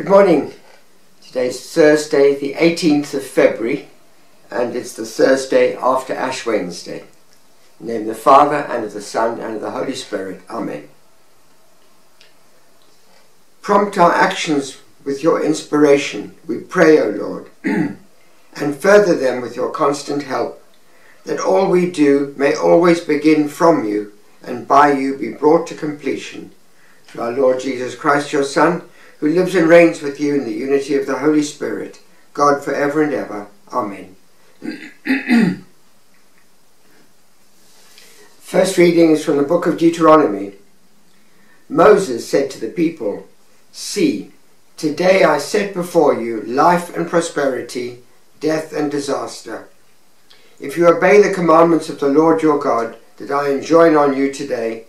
Good morning. Today is Thursday, the 18th of February, and it's the Thursday after Ash Wednesday. In the name of the Father, and of the Son, and of the Holy Spirit. Amen. Prompt our actions with your inspiration, we pray, O Lord, and further them with your constant help, that all we do may always begin from you, and by you be brought to completion. Through our Lord Jesus Christ, your Son, who lives and reigns with you in the unity of the Holy Spirit, God for ever and ever. Amen. First reading is from the book of Deuteronomy. Moses said to the people, See, today I set before you life and prosperity, death and disaster. If you obey the commandments of the Lord your God that I enjoin on you today,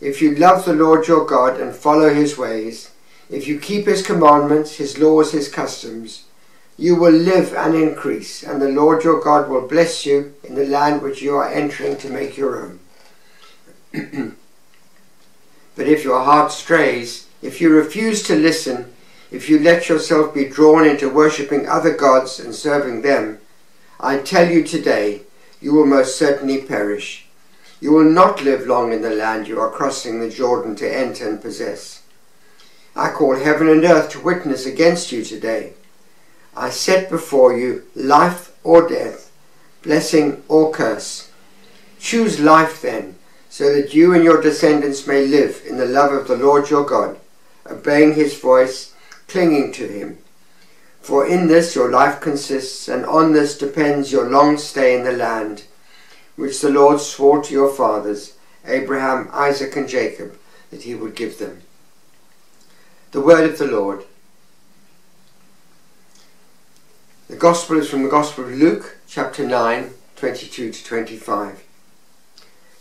if you love the Lord your God and follow his ways, if you keep his commandments, his laws, his customs, you will live and increase, and the Lord your God will bless you in the land which you are entering to make your own. but if your heart strays, if you refuse to listen, if you let yourself be drawn into worshipping other gods and serving them, I tell you today, you will most certainly perish. You will not live long in the land you are crossing the Jordan to enter and possess. I call heaven and earth to witness against you today. I set before you life or death, blessing or curse. Choose life then, so that you and your descendants may live in the love of the Lord your God, obeying his voice, clinging to him. For in this your life consists, and on this depends your long stay in the land, which the Lord swore to your fathers, Abraham, Isaac, and Jacob, that he would give them. The word of the Lord. The Gospel is from the Gospel of Luke, chapter 9, 22 to 25.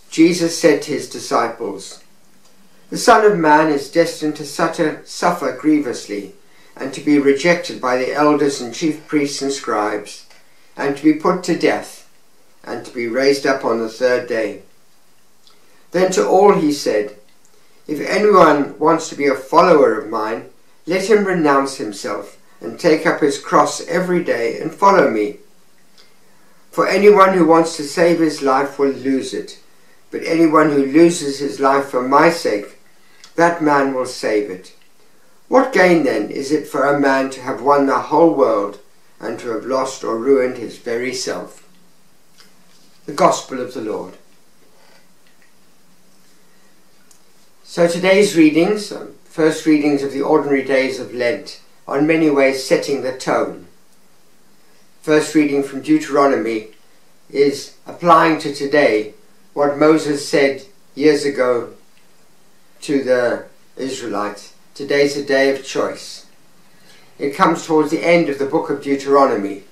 Jesus said to his disciples, The Son of Man is destined to suffer grievously, and to be rejected by the elders and chief priests and scribes, and to be put to death, and to be raised up on the third day. Then to all he said, if anyone wants to be a follower of mine, let him renounce himself and take up his cross every day and follow me. For anyone who wants to save his life will lose it, but anyone who loses his life for my sake, that man will save it. What gain then is it for a man to have won the whole world and to have lost or ruined his very self? The Gospel of the Lord. So today's readings, um, first readings of the ordinary days of Lent, are in many ways setting the tone. First reading from Deuteronomy is applying to today what Moses said years ago to the Israelites. Today's a day of choice. It comes towards the end of the book of Deuteronomy,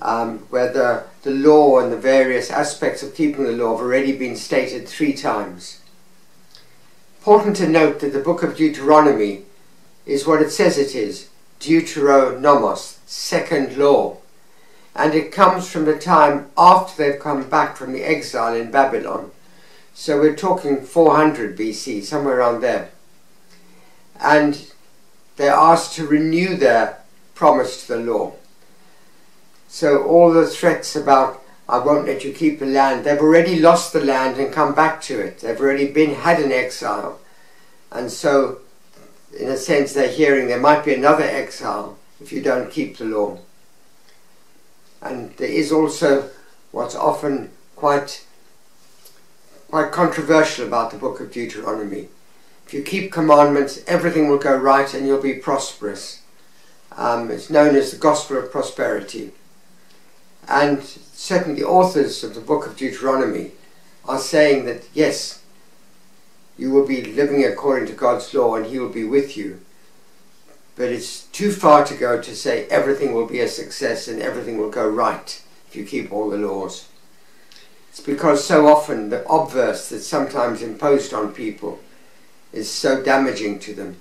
um, where the, the law and the various aspects of keeping the law have already been stated three times. Important to note that the book of Deuteronomy is what it says it is, Deuteronomos, second law. And it comes from the time after they've come back from the exile in Babylon. So we're talking 400 BC, somewhere around there. And they're asked to renew their promise to the law. So all the threats about I won't let you keep the land. They've already lost the land and come back to it. They've already been had an exile. And so, in a sense, they're hearing there might be another exile if you don't keep the law. And there is also what's often quite quite controversial about the book of Deuteronomy. If you keep commandments, everything will go right and you'll be prosperous. Um, it's known as the gospel of prosperity. And certainly the authors of the book of Deuteronomy are saying that yes, you will be living according to God's law and He will be with you. But it's too far to go to say everything will be a success and everything will go right if you keep all the laws. It's because so often the obverse that's sometimes imposed on people is so damaging to them.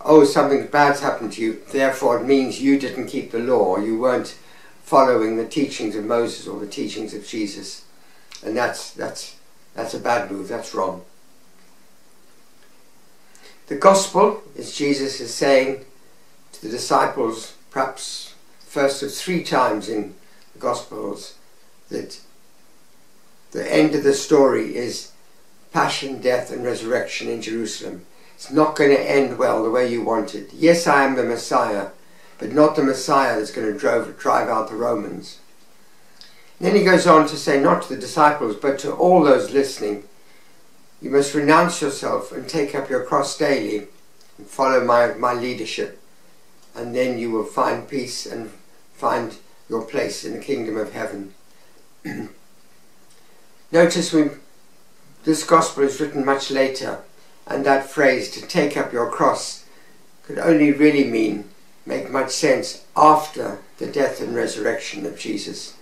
Oh, something bad's happened to you, therefore it means you didn't keep the law, you weren't following the teachings of Moses or the teachings of Jesus. And that's, that's, that's a bad move, that's wrong. The gospel, as Jesus is saying, to the disciples, perhaps first of three times in the Gospels, that the end of the story is passion, death, and resurrection in Jerusalem. It's not going to end well the way you want it. Yes, I am the Messiah, but not the Messiah that's going to drive, drive out the Romans. And then he goes on to say, not to the disciples, but to all those listening, you must renounce yourself and take up your cross daily and follow my, my leadership. And then you will find peace and find your place in the kingdom of heaven. Notice we, this gospel is written much later, and that phrase, to take up your cross, could only really mean, make much sense after the death and resurrection of Jesus.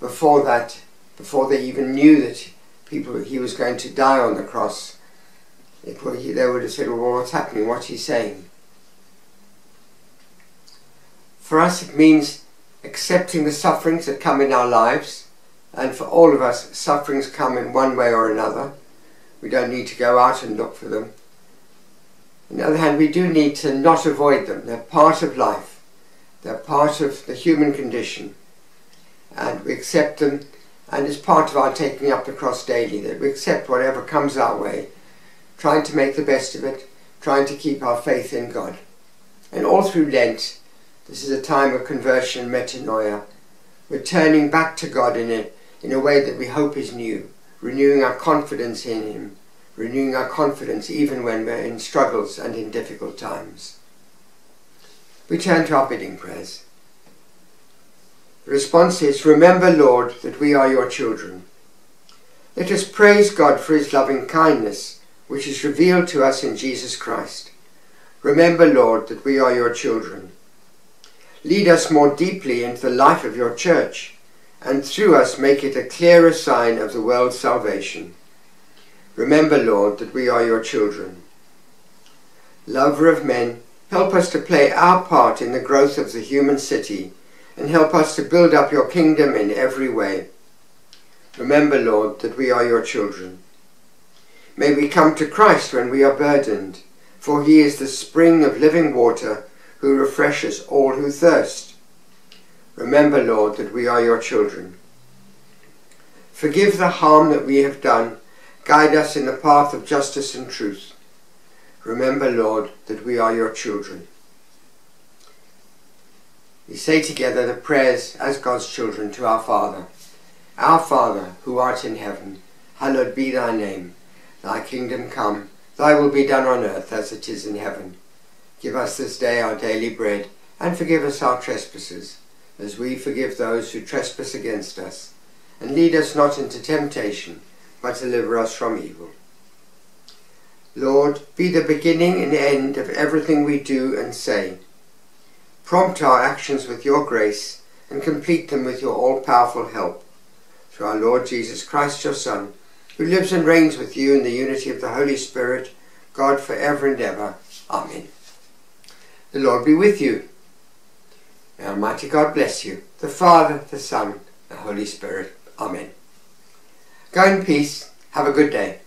Before that, before they even knew that people he was going to die on the cross, it, they would have said, well, what's happening? What's he saying? For us, it means accepting the sufferings that come in our lives, and for all of us, sufferings come in one way or another. We don't need to go out and look for them. On the other hand, we do need to not avoid them. They're part of life. They're part of the human condition. And we accept them, and it's part of our taking up the cross daily, that we accept whatever comes our way, trying to make the best of it, trying to keep our faith in God. And all through Lent, this is a time of conversion, and metanoia, returning back to God in a, in a way that we hope is new, renewing our confidence in Him, renewing our confidence even when we're in struggles and in difficult times. We turn to our bidding prayers. The response is, Remember, Lord, that we are your children. Let us praise God for his loving kindness, which is revealed to us in Jesus Christ. Remember, Lord, that we are your children. Lead us more deeply into the life of your church, and through us make it a clearer sign of the world's salvation. Remember, Lord, that we are your children. Lover of men, help us to play our part in the growth of the human city, and help us to build up your kingdom in every way. Remember, Lord, that we are your children. May we come to Christ when we are burdened, for he is the spring of living water who refreshes all who thirst. Remember, Lord, that we are your children. Forgive the harm that we have done. Guide us in the path of justice and truth. Remember, Lord, that we are your children. We say together the prayers as God's children to our Father. Our Father, who art in heaven, hallowed be thy name. Thy kingdom come, thy will be done on earth as it is in heaven. Give us this day our daily bread, and forgive us our trespasses, as we forgive those who trespass against us. And lead us not into temptation, but deliver us from evil. Lord, be the beginning and end of everything we do and say. Prompt our actions with your grace, and complete them with your all-powerful help. Through our Lord Jesus Christ, your Son, who lives and reigns with you in the unity of the Holy Spirit, God for ever and ever. Amen. The Lord be with you. May Almighty God bless you, the Father, the Son, the Holy Spirit. Amen. Go in peace. Have a good day.